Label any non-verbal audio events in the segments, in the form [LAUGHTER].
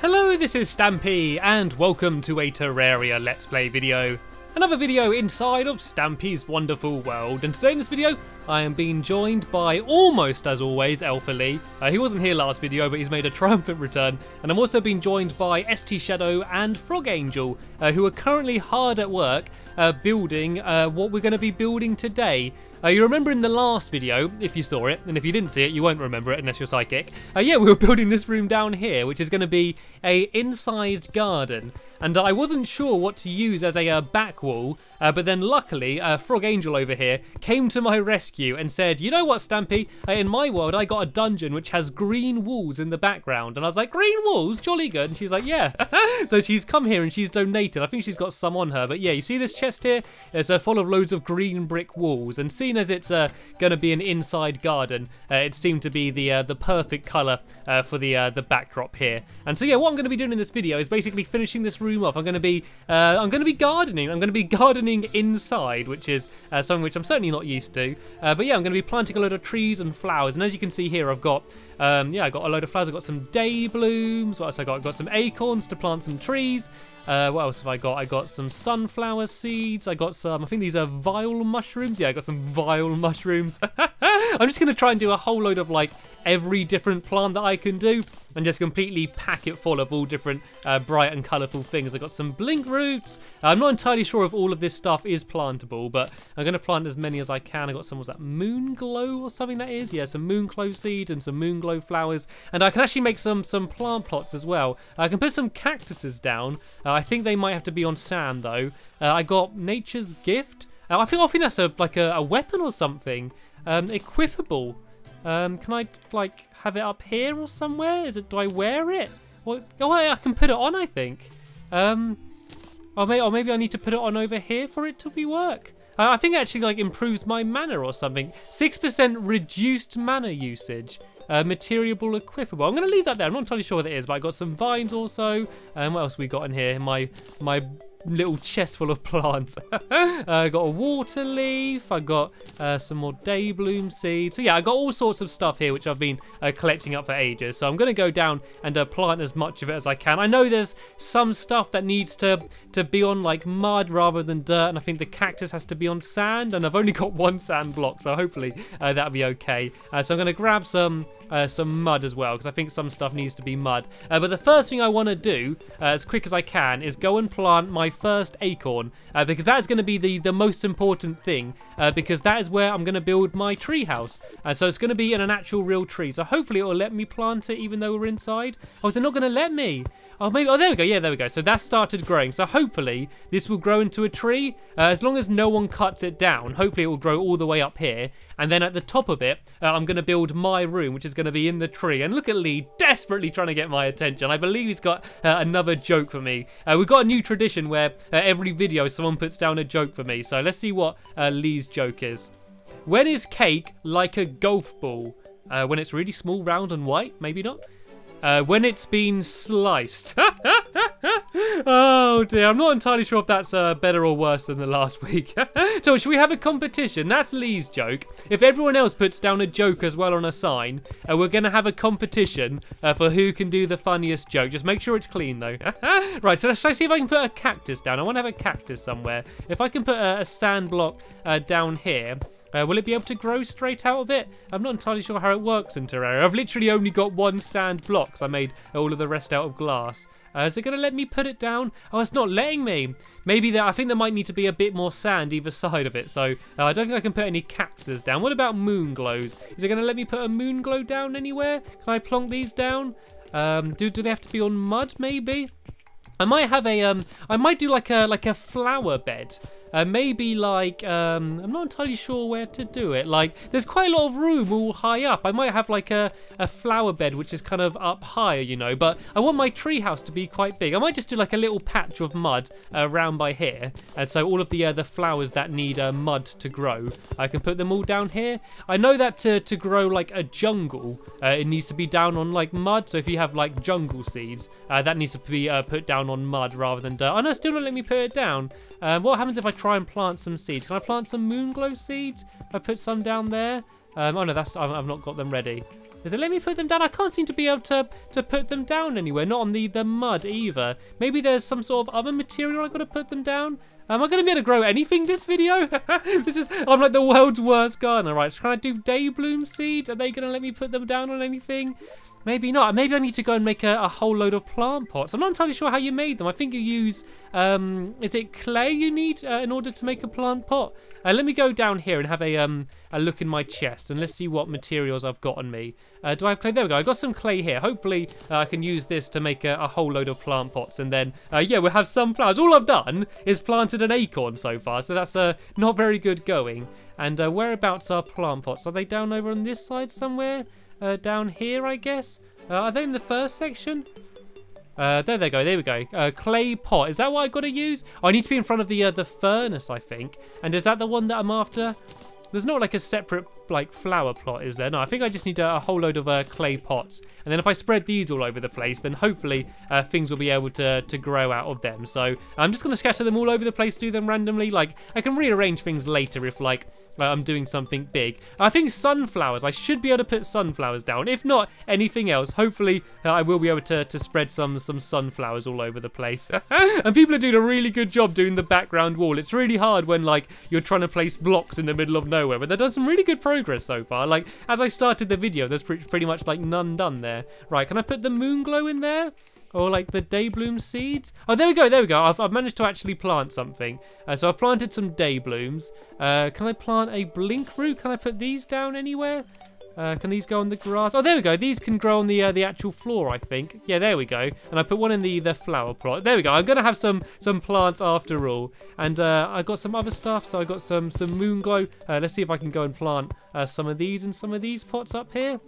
Hello, this is Stampy, and welcome to a Terraria Let's Play video. Another video inside of Stampy's wonderful world, and today in this video, I am being joined by, almost as always, Alpha Lee. Uh, he wasn't here last video, but he's made a [LAUGHS] triumphant return. And I'm also being joined by ST Shadow and Frog Angel, uh, who are currently hard at work uh, building uh, what we're going to be building today. Uh, you remember in the last video, if you saw it, and if you didn't see it, you won't remember it unless you're psychic. Uh, yeah, we were [LAUGHS] building this room down here, which is going to be a inside garden. And I wasn't sure what to use as a uh, back wall, uh, but then luckily, Frog Angel over here came to my rescue and said, you know what, Stampy, uh, in my world, I got a dungeon which has green walls in the background. And I was like, green walls? Jolly good. And she's like, yeah. [LAUGHS] so she's come here and she's donated. I think she's got some on her. But yeah, you see this chest here? It's uh, full of loads of green brick walls. And as it's uh, going to be an inside garden, uh, it seemed to be the uh, the perfect colour uh, for the uh, the backdrop here. And so yeah, what I'm going to be doing in this video is basically finishing this room off. I'm going to be I'm going to be gardening. I'm going to be [LAUGHS] gardening inside, which is something which I'm certainly not used to. but yeah, I'm going to be planting a load of trees and flowers. And as you can see here, I've got um, yeah, I got a load of flowers. I've got some day blooms. What else I got? I've got some acorns to plant some trees. Uh, what else have I got? I got some sunflower seeds. I got some, I think these are vile mushrooms. Yeah, I got some vile [LAUGHS] mushrooms. [LAUGHS] I'm just going to try and do a whole load of like every different plant that I can do and just completely pack it full of all different uh, bright and colourful things. I've got some blink roots. I'm not entirely sure if all of this stuff is plantable, but I'm going to plant as many as I can. I've got some, was that moon glow or something that is? Yeah, some moon glow seeds and some moon glow flowers. And I can actually make some, some plant plots as well. I can put some cactuses down. Uh, I think they might have to be on sand though. Uh, I got nature's gift. Uh, I think I think that's a like a, a weapon or something. Um, equipable. Um, can I like have it up here or somewhere? Is it? Do I wear it? Well, oh, I can put it on. I think. Um, or maybe, or maybe I need to put it on over here for it to be work. I think it actually like improves my mana or something. Six percent reduced mana usage. Uh, materialable equipable. I'm going to leave that there. I'm not entirely sure what it is, but I got some vines also. Um, what else we got in here? My my little chest full of [LAUGHS] plants. [LAUGHS] uh, I got a water leaf. I got uh, some more day bloom seeds. So yeah, I got all sorts of stuff here which I've been uh, collecting up for ages. So I'm going to go down and uh, plant as much of it as I can. I know there's some stuff that needs to to be on like mud rather than dirt, and I think the cactus has to be on sand. And I've only got [LAUGHS] one sand block, so hopefully uh, that'll be okay. Uh, so I'm going to grab some some mud as well because I think some stuff needs to be mud. but the first thing I want to do as quick as I can is go and plant my first acorn uh, because that's going to be the, the most important thing uh, because that is where I'm going to build my tree house. Uh, so it's going to be in an actual real tree. So hopefully it will let me plant it even though we're inside. Oh, is it not going to let me? Oh, maybe. Oh, there we go. Yeah, there we go. So that started growing. So hopefully this will grow into a tree. Uh, as long as no one cuts it down, hopefully it will grow all the way up here. And then at the top of it, uh, I'm going to build my room, which is going to be in the tree. And look at Lee desperately trying to get my attention. I believe he's got uh, another joke for me. Uh, we've got a new tradition where uh, every video someone puts down a joke for me. So let's see what uh, Lee's joke is. When is cake like a golf ball? when it's really small, round and white? Maybe not. Uh, when it's been sliced. [LAUGHS] oh dear, I'm not entirely sure if that's uh, better or worse than the last [LAUGHS] week. [LAUGHS] so should we have a competition? That's Lee's joke. If everyone else puts down a joke as well on a sign, uh, we're going to have a competition uh, for who can do the funniest joke. Just make sure it's clean though. right, so let's see if I can put a cactus down. I want to have a cactus somewhere. If I can put a, a sand block uh, down here, uh, will it be able to grow straight out of it? I'm not entirely sure how it works in Terraria. I've literally only got one sand block, so I made all of the rest out of glass. Uh, is it going to let me put it down? Oh, it's not letting me. Maybe there, I think there might need to be a bit more sand either side of it. So uh, I don't think I can put any cactuses down. What about moon glows? Is it going to let me put a moon glow down anywhere? Can I plonk these down? Um, do, do they have to be on mud maybe? I might have a, um, I might do like a, like a flower bed. Uh, maybe like, um, I'm not entirely sure where to do it. Like, there's quite a lot of room all high up. I might have like a, a flower bed which is kind of up higher, you know, but I want my treehouse to be quite big. I might just do like a little patch of mud uh, around by here. And so all of the uh, the flowers that need uh, mud to grow, I can put them all down here. I know that to, to grow like a jungle, uh, it needs to be down on like mud. So if you have like jungle seeds, uh, that needs to be uh, put down on mud rather than dirt. Oh no, still not let me put it down. Um, what happens if I try and plant some seeds? Can I plant some moonglow seeds? I put some down there. Um, oh no, that's I've, I've not got them ready. Does it let me put them down? I can't seem to be able to, to put them down anywhere. Not on the, the mud either. Maybe there's some sort of other material i got to put them down. Am I going to be able to grow anything this video? [LAUGHS] this is, I'm like the world's worst gardener, right? Can I do day bloom seeds? Are they going to let me put them down on anything? Maybe not. Maybe I need to go and make a, a, whole load of plant pots. I'm not entirely sure how you made them. I think you use, um, is it clay you need uh, in order to make a plant pot? Uh, let me go down here and have a um a look in my chest and let's see what materials I've got on me. Uh, do I have clay? There we go. I've got some clay here. Hopefully uh, I can use this to make a, a, whole load of plant pots and then uh, yeah we'll have some flowers. All I've done is planted an acorn so far so that's uh, not very good going. And whereabouts are plant pots? Are they down over on this side somewhere? Uh, down here I guess? are they in the first section? Uh, there they go. There we go. Uh, clay pot. Is that what I got to use? Oh, I need to be in front of the uh, the furnace, I think. And is that the one that I'm after? There's not like a separate like flower plot, is there? No, I think I just need a, a whole load of uh, clay pots. And then if I spread these all over the place, then hopefully uh, things will be able to, to grow out of them. So I'm just going to scatter them all over the place, do them randomly. Like, I can rearrange things later if, like, uh, I'm doing something big. I think sunflowers, I should be able to put sunflowers down. If not, anything else. Hopefully, uh, I will be able to, to spread some, some sunflowers all over the place. [LAUGHS] and people are doing a really good job doing the background wall. It's really hard when, like, you're trying to place blocks in the middle of nowhere. But they've done some really good progress so far. Like, as I started the video, there's pretty much, like, none done there. Right, can I put the moon glow in there? Or like the daybloom seeds? Oh, there we go, there we go. I've, I've managed to actually plant something. Uh, so I've planted some dayblooms. Uh, can I plant a blink root? Can I put these down anywhere? Uh, can these go on the grass? Oh, there we go. These can grow on the uh, the actual floor, I think. Yeah, there we go. And I put one in the the flower plot. There we go. I'm gonna have some some plants after all. And uh, I got some other stuff. So I got some some moon glow. Uh, let's see if I can go and plant uh, some of these in some of these pots up here.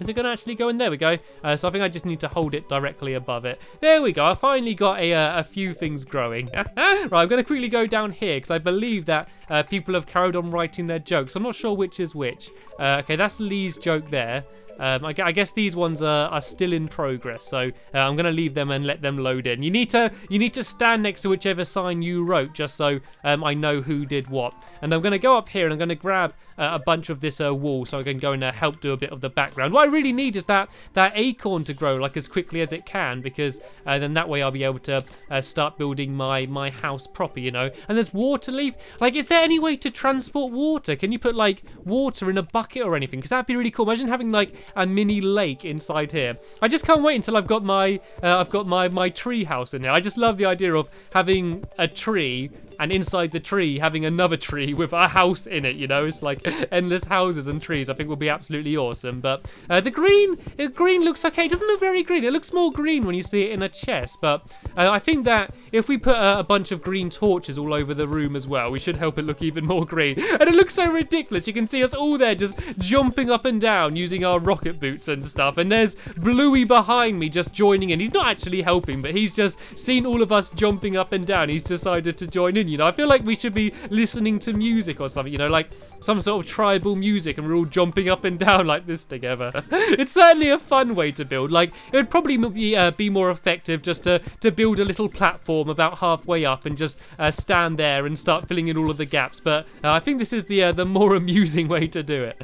Is it going to actually go in? There we go. Uh, so I think I just need to hold it directly above it. There we go. I finally got a, uh, a few things growing. [LAUGHS] right, I'm going to quickly go down here because I believe that uh, people have carried on writing their jokes. I'm not sure which is which. Uh, okay, that's Lee's joke there. Um, I, I, guess these ones are, are still in progress, so uh, I'm going to leave them and let them load in. You need to you need to stand next to whichever sign you wrote, just so um, I know who did what. And I'm going to go up here and I'm going to grab uh, a bunch of this uh, wall so I can go and help do a bit of the background. What I really need is that that acorn to grow like as quickly as it can, because uh, then that way I'll be able to uh, start building my my house proper, you know. And there's water leaf. Like, is there any way to transport water? Can you put like water in a bucket or anything? Because that'd be really cool. Imagine having like a mini lake inside here. I just can't wait until I've got my uh, I've got my my tree house in here. I just love the idea of having a tree and inside the tree having another tree with a house in it you know? It's like endless houses and trees i think will be absolutely awesome but uh, the green the green looks okay. It doesn't look very green. It looks more green when you see it in a chest but uh, i think that if we put a, a, bunch of green torches all over the room as well we should help it look even more green. And it looks so ridiculous. You can see us all there just jumping up and down using our rocket boots and stuff and there's bluey behind me just joining in. He's not actually helping but he's just seen all of us jumping up and down. He's decided to join in you know, I feel like we should be listening to music or something, you know, like some sort of tribal music and we're all jumping up and [LAUGHS] down like this together. [LAUGHS] it's certainly a fun way to build. Like, it would probably be, uh, be more effective just to, to build a little platform about halfway up and just uh, stand there and start filling in all of the gaps. But uh, I think this is the, uh, the more [LAUGHS] amusing way to do it.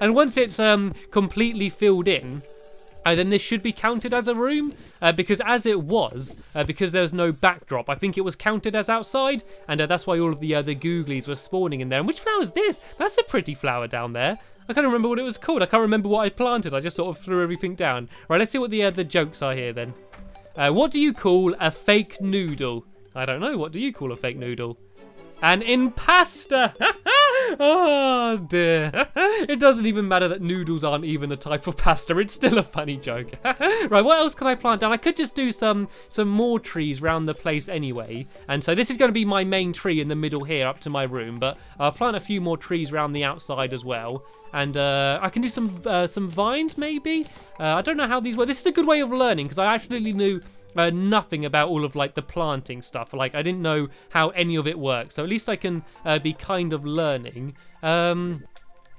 and once it's um, completely filled in, uh, then this should be counted as a room uh, because as it was, uh, because there was no backdrop, I think it was counted as outside, and uh, that's why all of the the googlies were spawning in there. And which flower is this? That's a pretty flower down there. I can't remember what it was called. I can't remember what I planted. I just sort of threw everything down. Right, let's see what the the jokes are here then. Uh, what do you call a fake noodle? I don't know. What do you call a fake noodle? An impasta. [LAUGHS] oh dear. [LAUGHS] It doesn't even matter that noodles aren't even a type of pasta. It's still a funny joke. [LAUGHS] right, what else can I plant down? I could just do some some more trees around the place anyway. And so this is going to be my main tree in the middle here up to my room. But I'll plant a few more trees around the outside as well. And uh, I can do some uh, some vines maybe. Uh, I don't know how these work. This is a good way of learning because I actually knew uh, nothing about all of like the planting stuff. Like I didn't know how any of it works. So at least I can uh, be kind of learning. Um,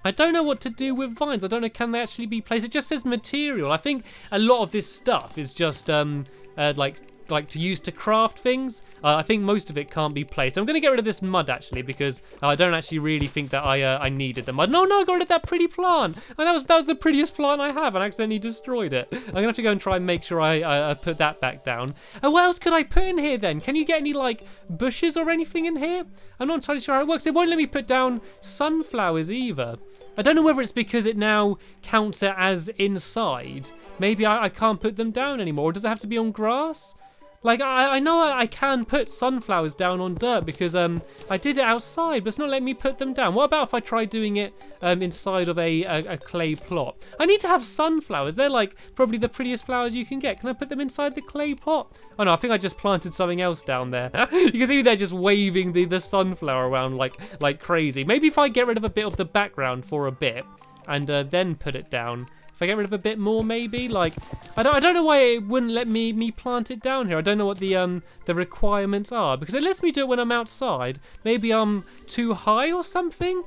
I don't know what to do with vines. I don't know, can they actually be placed? It just says material. I think a lot of this stuff is just um, uh, like like to use to craft things. Uh, I think most of it can't be placed. I'm going to get rid of this mud actually because I don't actually really think that I uh, I needed the mud. No, no, I got rid of that pretty plant. And that was that was the prettiest plant I have and I accidentally destroyed it. I'm going to have to go and try and make sure I, I, I put that back down. And what else could I put in here then? Can you get any like bushes or anything in here? I'm not entirely sure how it works. It won't let me put down sunflowers either. I don't know whether it's because it now counts it as inside. Maybe I, I can't put them down anymore. Does it have to be on grass? Like, I, I know I, can put sunflowers down on dirt because um, I did it outside, but it's not letting me put them down. What about if I try doing it um, inside of a, a, a, clay plot? I need to have sunflowers. They're like probably the prettiest flowers you can get. Can I put them inside the clay pot? Oh no, I think I just planted something else down there. [LAUGHS] you can see they're just waving the, the sunflower around like, like crazy. Maybe if I get rid of a bit of the background for a bit and uh, then put it down, I get rid of a bit more, maybe like I don't I don't know why it wouldn't let me me plant it down here. I don't know what the um the requirements are because it lets me do it when I'm outside. Maybe I'm too high or something.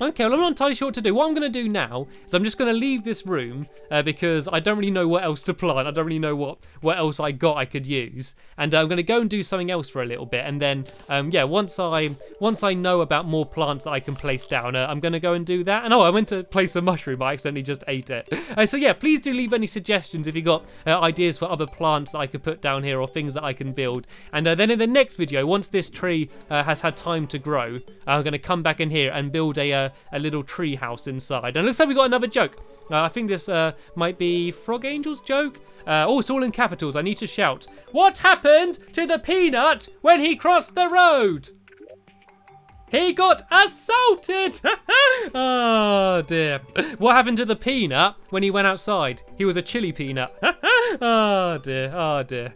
Okay, well, I'm not entirely sure what to do. What I'm going to do now is I'm just going to leave this room uh, because I don't really know what else to plant. I don't really know what, what else I got I could use. And uh, I'm going to go and do something else for a little bit. And then, um, yeah, once I once I know about more plants that I can place down, uh, I'm going to go and do that. And oh, I went to place a mushroom. I accidentally just ate it. Uh, so yeah, please do leave any suggestions if you got uh, ideas for other plants that I could put down here or things that I can build. And uh, then in the next video, once this tree has had time to grow, I'm going to come back in here and build a a little tree house inside. And looks like we got another joke. Uh, I think this uh, might be Frog Angel's joke. Uh, oh, it's all in capitals. I need to shout. What happened to the peanut when he crossed the road? He got assaulted! oh [LAUGHS] dear. What happened to the peanut when he went outside? He was a chili peanut. oh [LAUGHS] dear, oh dear.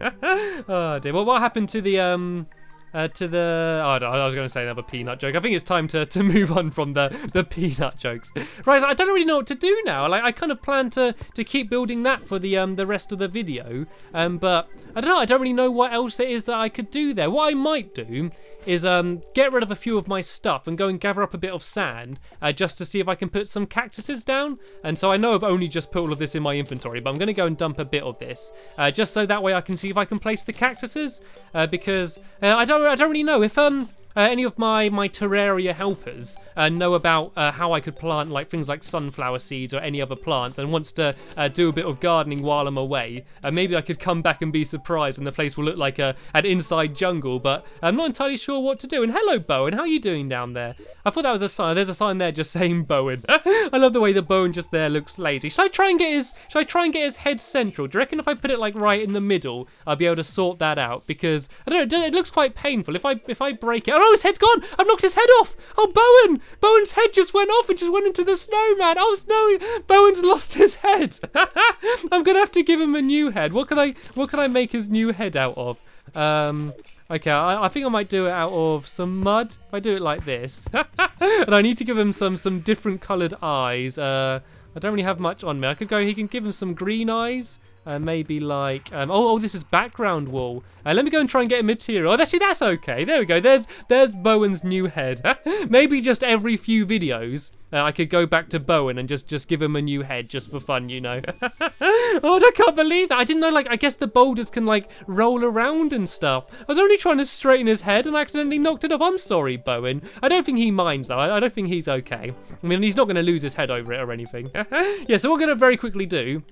oh [LAUGHS] dear. Well, what happened to the um uh, to the. Oh, I was going to say another peanut joke. I think it's time to, to [LAUGHS] move on from the, the peanut jokes. Right, I don't really know what to do now. Like, I kind of plan to, to keep building that for the um the rest of the video. Um, but I don't know. I don't really know what else it is that I could do there. What I might do is um get rid of a few of my stuff and go and gather up a bit of sand uh, just to see if I can put some cactuses down. And so I know I've only just put all of this in my inventory, but I'm going to go and dump a bit of this uh, just so that way I can see if I can place the cactuses uh, because uh, I don't don't I don't really know if um uh, any of my my Terraria helpers uh, know about uh, how I could plant like things like sunflower seeds or any other plants and wants to uh, do a bit of gardening while I'm away, uh, maybe I could come back and be surprised and the place will look like a, an inside jungle, but I'm not entirely sure what to do. And hello, Bowen, how are you doing down there? I thought that was a sign. There's a sign there just [LAUGHS] saying Bowen. [LAUGHS] I love the way the Bowen just there looks lazy. Should I try and get his? Should I try and get his head central? Do you reckon if I put it like right in the middle, I'll be able to sort that out? Because I don't know. It looks quite painful. If I if I break it, [LAUGHS] oh his head's gone. I've knocked his head off. Oh, Bowen! Bowen's head just went off and just went into the snowman. Oh, snowy! Bowen's lost his head. [LAUGHS] I'm gonna have to give him a new head. What can I what can I make his new head out of? Um, Okay, I, I, think I might do it out of some mud. If I do it like this. [LAUGHS] and I need to give him some some different coloured eyes. Uh, I don't really have much on me. I could go, he can give him some green eyes. Uh, maybe like, um, oh, oh, this is background wall. Uh, let me go and try and get a material. Oh, actually, that's okay. There we go. There's there's Bowen's new head. [LAUGHS] maybe just every few videos, uh, I could go back to Bowen and just just give him a new head just for fun, you know. [LAUGHS] oh, I can't believe that. I didn't know, like, I guess the boulders can, like, roll around and stuff. I was only trying to straighten his head and accidentally knocked it off. I'm sorry, Bowen. I don't think he minds, though. I, I don't think he's okay. I mean, he's not going to lose his head over it or anything. [LAUGHS] [LAUGHS] yeah, so we're going to very quickly do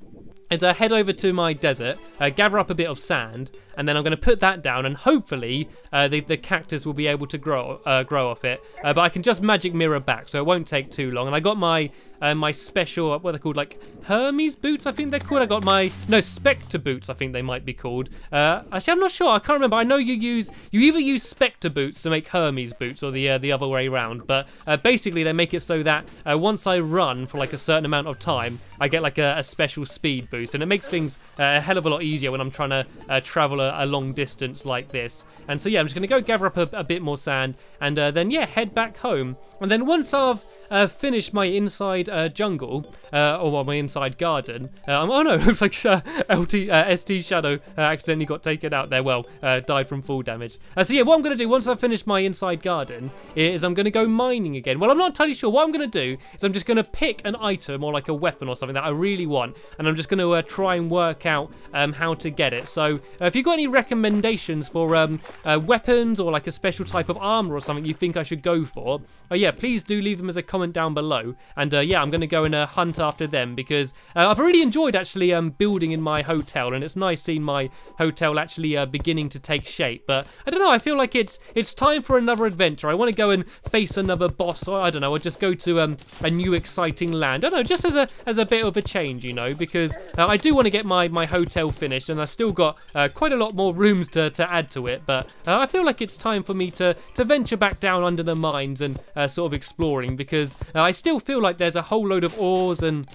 is I head over to my desert, uh, gather up a bit of sand, and then I'm going to put that down, and hopefully uh, the, the cactus will be able to grow uh, grow off it. Uh, but I can just magic mirror back, so it won't take too long. And I got my uh, my special, what are they called, like Hermes boots, I think they're called. I got my, no, Spectre boots, I think they might be called. Uh, actually, I'm not sure, I can't remember. I know you use, you either use Spectre boots to make Hermes boots or the uh, the other way around. But uh, basically, they make it so that uh, once I run for like a certain amount of time, I get like a, a special speed boost. And it makes things uh, a hell of a lot easier when I'm trying to travel a, a, long distance like this. And so, yeah, I'm just going to go gather up a, a, bit more sand and then, yeah, head back home. And then once I've uh, finish my inside uh, jungle, uh, or well, my inside garden. Um, oh no, [LAUGHS] looks like uh, LT, uh, ST Shadow uh, accidentally got taken out there. Well, uh, died from full damage. Uh, so yeah, what I'm going to do once I finish my inside garden is I'm going to go mining again. Well, I'm not entirely sure. What I'm going to do is I'm just going to pick an item or like a weapon or something that I really want, and I'm just going to uh, try and work out um, how to get it. So uh, if you've got any recommendations for um, uh, weapons or like a special type of armor or something you think I should go for, uh, yeah, please do leave them as a comment down below. And uh, yeah, I'm going to go and uh, hunt after them because uh, I've really enjoyed actually um, building in my hotel, and it's nice seeing my hotel actually uh, beginning to take shape. But I don't know, I feel like it's it's time for another adventure. I want to go and face another boss, or I don't know, or just go to um, a new exciting land. I don't know, just as a as a bit of a change, you know, because uh, I do want to get my my hotel finished, and I've still got uh, quite a lot more rooms to to add to it. But I feel like it's time for me to to venture back down under the mines and sort of exploring because I still feel like there's a whole load of ores and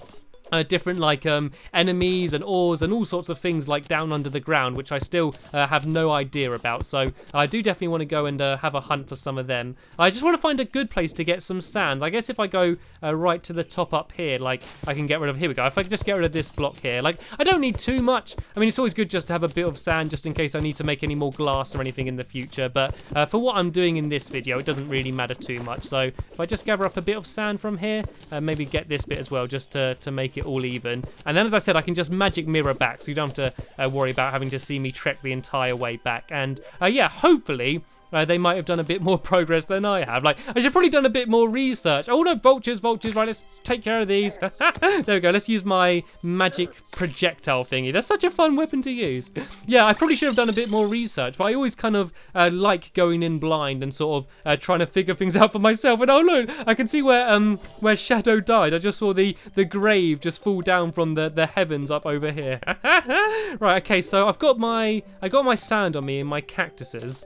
uh, different like um, enemies and ores and all sorts of things like down under the ground, which I still uh, have no idea about. So I do definitely want to go and uh, have a hunt for some of them. I just want to find a good place to get some sand. I guess if I go uh, right to the top up here, like I can get rid of, here we go. If I can just get rid of this block here, like I don't need too much. I mean, it's always good just to have a bit of sand just in case I need to make any more glass or anything in the future. But uh, for what I'm doing in this video, it doesn't really matter too much. So if I just gather up a bit of sand from here, uh, maybe get this bit as well, just to, to make it all even. And then, as I said, I can just magic mirror back, so you don't have to uh, worry about having to see me trek the entire way back. And uh, yeah, hopefully they might have done a bit more [LAUGHS] progress than I have. Like, I should probably done a bit more research. Oh no, vultures, vultures, right, let's take care of these. [LAUGHS] there we go, let's use my magic projectile thingy. That's such a fun weapon to use. Yeah, I probably should have done a bit more research, but I always kind of uh, like going in blind and sort of uh, trying to figure things out for myself. And oh look, I can see where um where Shadow died. I just saw the, the grave just fall down from the, the heavens up over here. [LAUGHS] right, okay, so I've got my, I got my sand on me and my cactuses.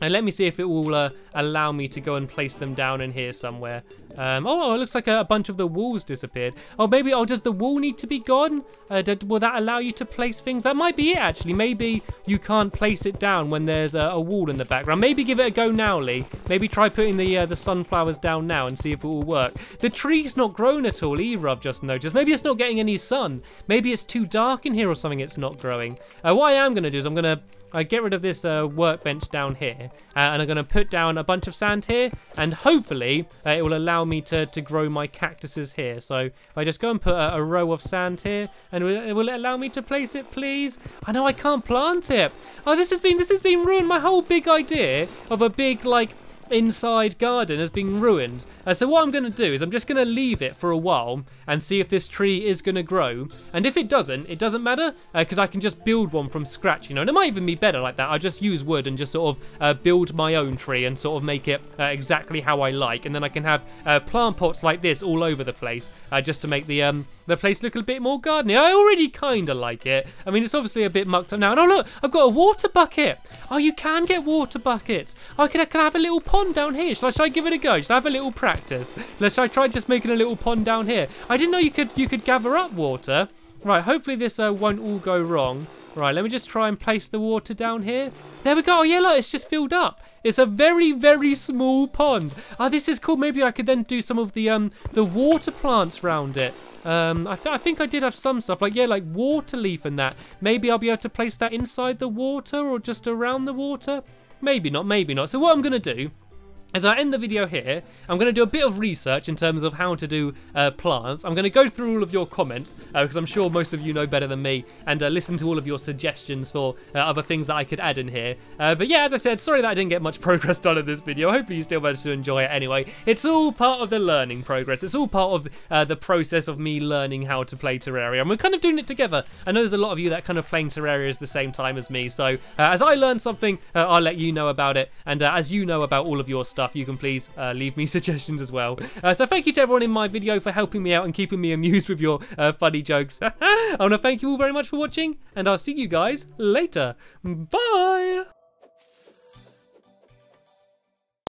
And let me see if it will uh, allow me to go and place them down in here somewhere. Um, oh, it looks like a, a, bunch of the walls disappeared. Oh, maybe, oh, does the wall need to be gone? Uh, did, will that allow you to place things? That might be it, actually. Maybe you can't place it down when there's a, a wall in the background. Maybe give it a go now, Lee. Maybe try putting the uh, the sunflowers down now and see if it will work. The tree's not grown at all either, I've just noticed. Maybe it's not getting any sun. Maybe it's too dark in here or something, it's not growing. Uh, what I am going to do is I'm going to I get rid of this uh, workbench down here uh, and I'm going to put down a bunch of sand here and hopefully uh, it will allow me to, to grow my cactuses here. So I just go and put a, a row of sand here and will, will, it allow me to place it please? I know I can't plant it. Oh this has been this has been ruined my whole big idea of a big like inside garden has been ruined. Uh, so what I'm going to do is I'm just going to leave it for a while and see if this tree is going to grow. And if it doesn't, it doesn't matter because uh, I can just build one from scratch, you know. And it might even be better like that. I just use wood and just sort of uh, build my own tree and sort of make it uh, exactly how I like. And then I can have uh, plant pots like this all over the place uh, just to make the um, the place look a bit more gardeny. I already kind of like it. I mean, it's obviously a bit mucked up now. And oh, look, I've got a water bucket. Oh, you can get water buckets. Oh, can I, can I have a little pond down here? Shall I, shall I give it a go? Shall I have a little practice? Let's try, try just making a little pond down here. I didn't know you could you could gather up water. Right, hopefully this uh, won't all go wrong. Right, let me just try and place the water down here. There we go. Oh, yeah, look, it's just filled up. It's a very, very small pond. Oh, this is cool. Maybe I could then do some of the um the water plants around it. Um, I, th I, think I did have some stuff, like, yeah, like water leaf and that. Maybe I'll be able to place that inside the water or just around the water. Maybe not, maybe not. So what I'm going to do as I end the video here, I'm going to do a bit of research in terms of how to do uh, plants. I'm going to go through all of your comments, uh, because I'm sure most of you know better than me, and uh, listen to all of your suggestions for uh, other things that I could add in here. Uh, but yeah, as I said, sorry that I didn't get much [LAUGHS] progress done in this video. Hopefully you still managed to enjoy it anyway. It's all part of the learning progress. It's all part of uh, the process of me learning how to play Terraria, and we're kind of doing it together. I know there's a lot of you that kind of playing Terraria at the same time as me, so as I learn something, I'll let you know about it, and as you know about all of your stuff, stuff, you can please uh, leave me [LAUGHS] suggestions as well. Uh, so thank you to everyone in my video for helping me out and keeping me amused with your uh, funny jokes. [LAUGHS] I want to thank you all very much for watching, and I'll see you guys later. Bye!